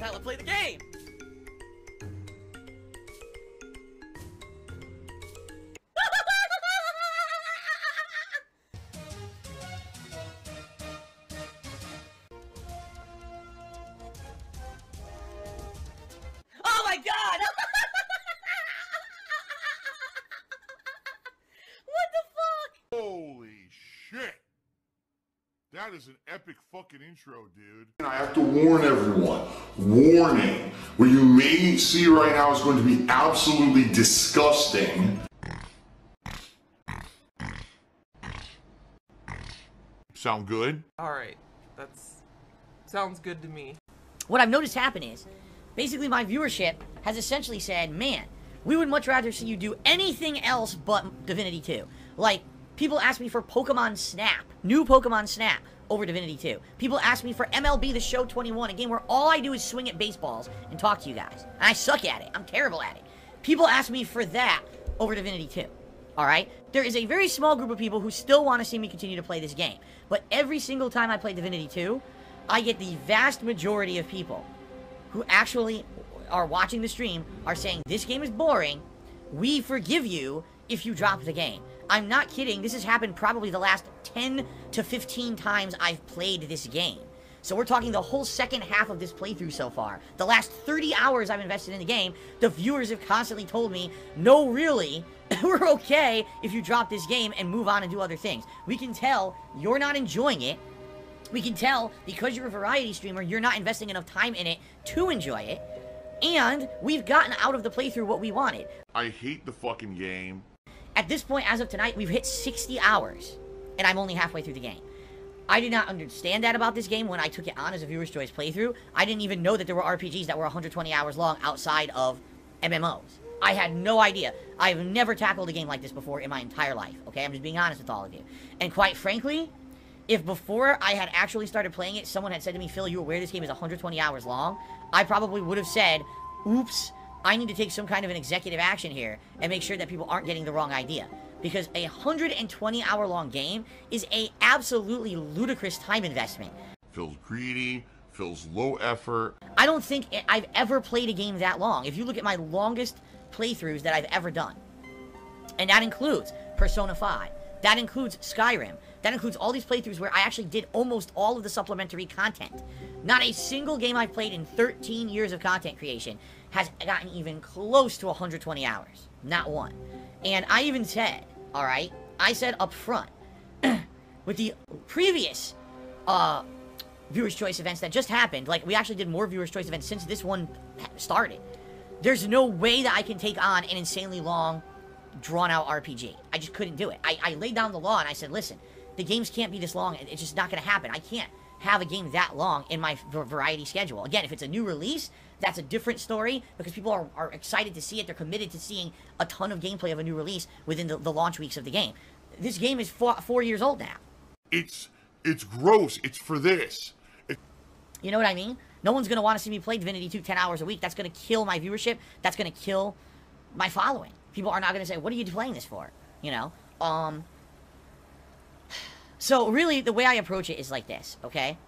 is how I play the game. That is an epic fucking intro, dude. I have to warn everyone. Warning. What you may see right now is going to be absolutely disgusting. Sound good? Alright, that's. Sounds good to me. What I've noticed happen is, basically my viewership has essentially said, man, we would much rather see you do anything else but Divinity 2. Like, people ask me for Pokemon Snap, new Pokemon Snap, over Divinity 2. People ask me for MLB The Show 21, a game where all I do is swing at baseballs and talk to you guys. And I suck at it. I'm terrible at it. People ask me for that over Divinity 2. Alright? There is a very small group of people who still want to see me continue to play this game. But every single time I play Divinity 2, I get the vast majority of people who actually are watching the stream are saying this game is boring. We forgive you if you drop the game. I'm not kidding. This has happened probably the last 10 to 15 times I've played this game. So we're talking the whole second half of this playthrough so far. The last 30 hours I've invested in the game, the viewers have constantly told me, no, really, we're okay if you drop this game and move on and do other things. We can tell you're not enjoying it. We can tell because you're a variety streamer, you're not investing enough time in it to enjoy it. And we've gotten out of the playthrough what we wanted. I hate the fucking game. At this point, as of tonight, we've hit 60 hours, and I'm only halfway through the game. I did not understand that about this game when I took it on as a viewer's choice playthrough. I didn't even know that there were RPGs that were 120 hours long outside of MMOs. I had no idea. I've never tackled a game like this before in my entire life, okay? I'm just being honest with all of you. And quite frankly, if before I had actually started playing it, someone had said to me, Phil, you are aware this game is 120 hours long? I probably would have said, oops, I need to take some kind of an executive action here and make sure that people aren't getting the wrong idea. Because a 120 hour long game is a absolutely ludicrous time investment. Feels greedy, feels low effort. I don't think I've ever played a game that long. If you look at my longest playthroughs that I've ever done, and that includes Persona 5, that includes Skyrim, that includes all these playthroughs where I actually did almost all of the supplementary content. Not a single game I've played in 13 years of content creation has gotten even close to 120 hours. Not one. And I even said, alright, I said up front, with the previous uh, Viewers' Choice events that just happened, like, we actually did more Viewers' Choice events since this one started. There's no way that I can take on an insanely long, drawn-out RPG. I just couldn't do it. I, I laid down the law and I said, listen, the games can't be this long. It's just not going to happen. I can't have a game that long in my variety schedule. Again, if it's a new release, that's a different story because people are, are excited to see it. They're committed to seeing a ton of gameplay of a new release within the, the launch weeks of the game. This game is four, four years old now. It's it's gross. It's for this. It you know what I mean? No one's going to want to see me play Divinity 2 10 hours a week. That's going to kill my viewership. That's going to kill my following. People are not going to say, what are you playing this for? You know? Um, so really, the way I approach it is like this, okay?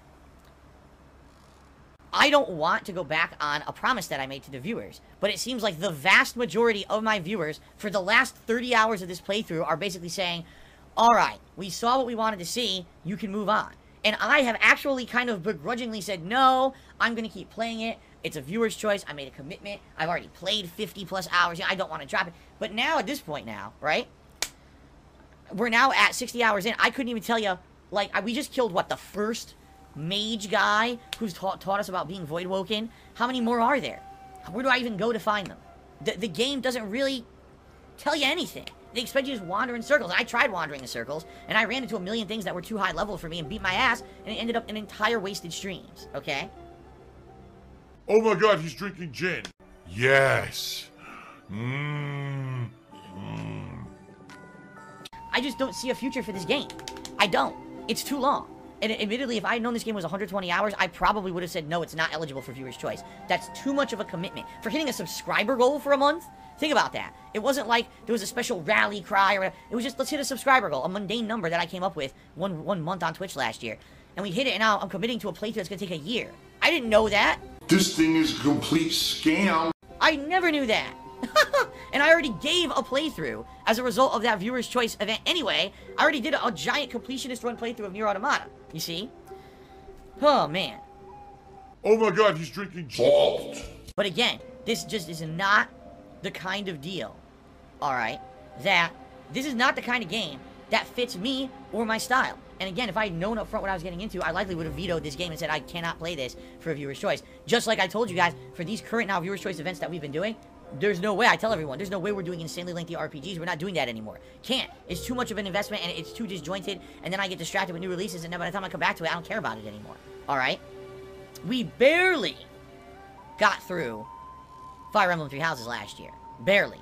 I don't want to go back on a promise that I made to the viewers, but it seems like the vast majority of my viewers for the last 30 hours of this playthrough are basically saying, alright, we saw what we wanted to see, you can move on. And I have actually kind of begrudgingly said, no, I'm going to keep playing it. It's a viewer's choice. I made a commitment. I've already played 50 plus hours. I don't want to drop it. But now, at this point now, right? We're now at 60 hours in. I couldn't even tell you, like, we just killed, what, the first mage guy who's taught, taught us about being void woken. How many more are there? Where do I even go to find them? The, the game doesn't really tell you anything. They expect you to wander in circles. I tried wandering in circles, and I ran into a million things that were too high level for me and beat my ass, and it ended up in entire wasted streams, okay? Oh my god, he's drinking gin. Yes. Mmm. I just don't see a future for this game. I don't. It's too long. And admittedly, if I had known this game was 120 hours, I probably would have said, no, it's not eligible for viewer's choice. That's too much of a commitment. For hitting a subscriber goal for a month, think about that. It wasn't like there was a special rally cry or whatever. It was just, let's hit a subscriber goal, a mundane number that I came up with one, one month on Twitch last year. And we hit it, and now I'm committing to a playthrough that's going to take a year. I didn't know that. This thing is a complete scam. I never knew that. and I already gave a playthrough as a result of that viewer's choice event anyway. I already did a, a giant completionist run playthrough of Nier Automata. You see? Oh, man. Oh my god, he's drinking salt. But again, this just is not the kind of deal, alright, that this is not the kind of game that fits me or my style. And again, if I had known up front what I was getting into, I likely would have vetoed this game and said I cannot play this for a viewer's choice. Just like I told you guys, for these current now viewer's choice events that we've been doing, there's no way, I tell everyone, there's no way we're doing insanely lengthy RPGs. We're not doing that anymore. Can't. It's too much of an investment and it's too disjointed, and then I get distracted with new releases, and then by the time I come back to it, I don't care about it anymore. Alright? We barely got through Fire Emblem Three Houses last year. Barely.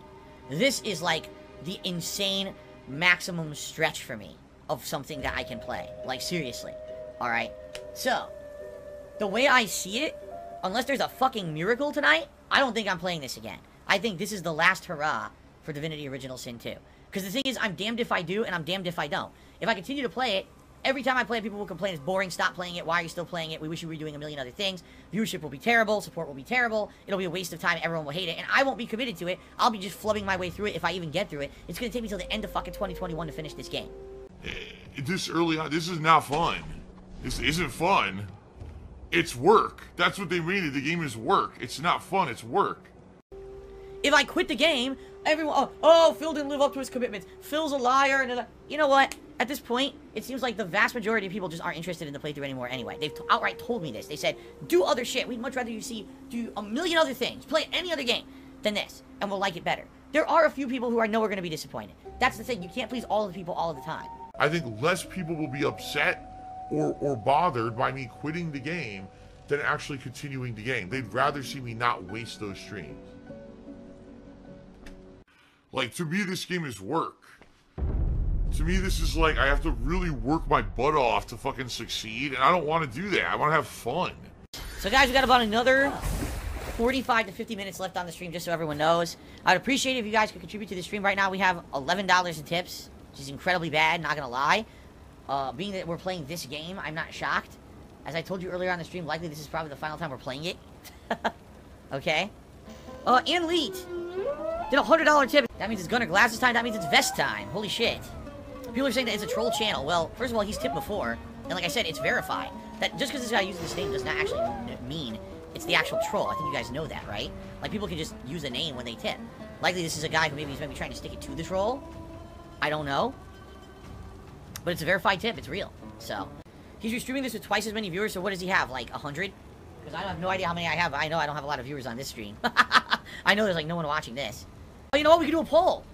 This is like the insane maximum stretch for me of something that I can play. Like, seriously. Alright? So, the way I see it, unless there's a fucking miracle tonight, I don't think I'm playing this again. I think this is the last hurrah for Divinity Original Sin 2. Because the thing is, I'm damned if I do, and I'm damned if I don't. If I continue to play it, every time I play it, people will complain it's boring, stop playing it, why are you still playing it, we wish you were doing a million other things, viewership will be terrible, support will be terrible, it'll be a waste of time, everyone will hate it, and I won't be committed to it, I'll be just flubbing my way through it if I even get through it. It's gonna take me till the end of fucking 2021 to finish this game. Eh, This early on, this is not fun. This isn't fun. It's work. That's what they made it. The game is work. It's not fun, it's work. If I quit the game, everyone, oh, oh, Phil didn't live up to his commitments. Phil's a liar. And you know what? At this point, it seems like the vast majority of people just aren't interested in the playthrough anymore anyway. They've outright told me this. They said, do other shit. We'd much rather you see do a million other things. Play any other game than this, and we'll like it better. There are a few people who I know are going to be disappointed. That's the thing. You can't please all the people all the time. I think less people will be upset or, or bothered by me quitting the game than actually continuing the game. They'd rather see me not waste those streams. Like, to me, this game is work. To me, this is like, I have to really work my butt off to fucking succeed, and I don't want to do that. I want to have fun. So guys, we got about another 45 to 50 minutes left on the stream, just so everyone knows. I'd appreciate if you guys could contribute to the stream. Right now, we have $11 in tips, which is incredibly bad, not gonna lie. Uh, being that we're playing this game, I'm not shocked. As I told you earlier on the stream, likely this is probably the final time we're playing it. okay? Uh, and Leet did a $100 tip. That means it's Gunnar Glasses time, that means it's Vest time. Holy shit. People are saying that it's a troll channel. Well, first of all, he's tipped before. And like I said, it's verified. That just because this guy uses this name does not actually mean it's the actual troll. I think you guys know that, right? Like, people can just use a name when they tip. Likely this is a guy who maybe he's maybe trying to stick it to the troll. I don't know. But it's a verified tip. It's real. So, he's restreaming this with twice as many viewers, so what does he have? Like, 100? Because I have no idea how many I have. I know I don't have a lot of viewers on this stream. I know there's, like, no one watching this. You know what? We can do a poll.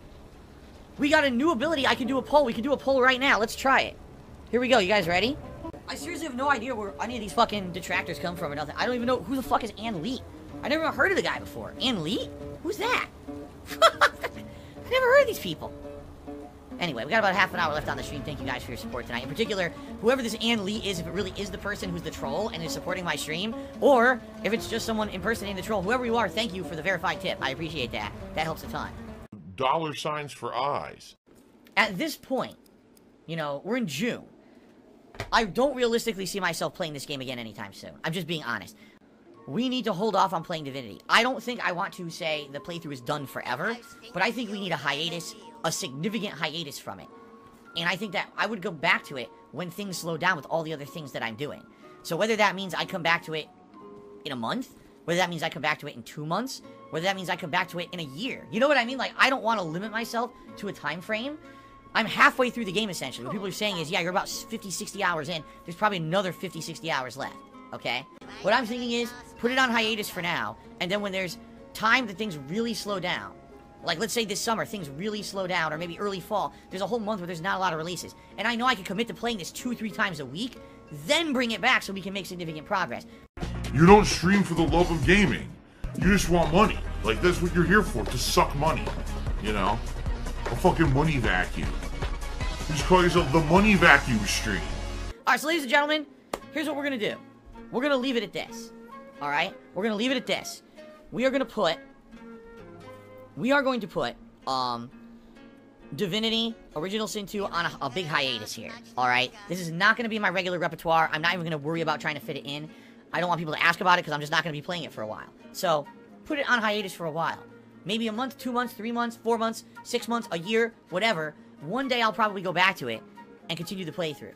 We got a new ability. I can do a poll. We can do a poll right now. Let's try it. Here we go. You guys ready? I seriously have no idea where any of these fucking detractors come from or nothing. I don't even know who the fuck is Ann Lee. I never heard of the guy before. Ann Lee? Who's that? I never heard of these people. Anyway, we got about half an hour left on the stream. Thank you guys for your support tonight. In particular, whoever this Ann Lee is, if it really is the person who's the troll and is supporting my stream, or if it's just someone impersonating the troll, whoever you are, thank you for the verified tip. I appreciate that. That helps a ton. Dollar signs for eyes. At this point, you know, we're in June. I don't realistically see myself playing this game again anytime soon. I'm just being honest. We need to hold off on playing Divinity. I don't think I want to say the playthrough is done forever, but I think we need a hiatus, a significant hiatus from it. And I think that I would go back to it when things slow down with all the other things that I'm doing. So whether that means I come back to it in a month, whether that means I come back to it in two months, whether that means I come back to it in a year. You know what I mean? Like, I don't want to limit myself to a time frame. I'm halfway through the game, essentially. What people are saying is, yeah, you're about 50, 60 hours in. There's probably another 50, 60 hours left, okay? What I'm thinking is, put it on hiatus for now, and then when there's time that things really slow down, like let's say this summer, things really slow down, or maybe early fall, there's a whole month where there's not a lot of releases, and I know I can commit to playing this two, three times a week, then bring it back so we can make significant progress. You don't stream for the love of gaming. You just want money. Like, that's what you're here for, to suck money. You know? A fucking money vacuum. You just call yourself the money vacuum stream. Alright, so ladies and gentlemen, here's what we're gonna do. We're gonna leave it at this. Alright? We're gonna leave it at this. We are gonna put... We are going to put, um... Divinity, Original Sin 2 on a, a big hiatus here. Alright? This is not gonna be my regular repertoire. I'm not even gonna worry about trying to fit it in. I don't want people to ask about it because I'm just not going to be playing it for a while. So put it on hiatus for a while. Maybe a month, two months, three months, four months, six months, a year, whatever. One day I'll probably go back to it and continue the playthrough.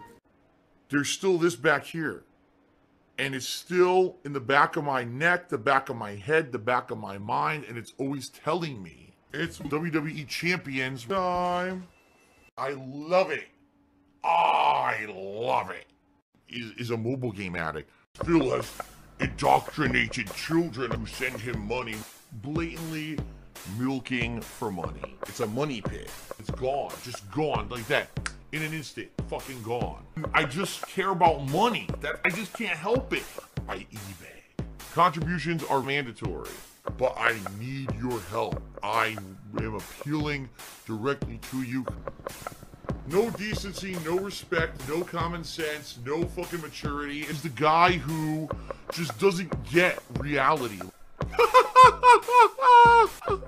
There's still this back here. And it's still in the back of my neck, the back of my head, the back of my mind, and it's always telling me it's WWE Champions time. I love it. I love it. Is, is a mobile game addict. Still has indoctrinated children who send him money, blatantly milking for money. It's a money pit. It's gone, just gone like that. In an instant, fucking gone. I just care about money. That I just can't help it. I eBay. Contributions are mandatory, but I need your help. I am appealing directly to you. No decency, no respect, no common sense, no fucking maturity. Is the guy who just doesn't get reality.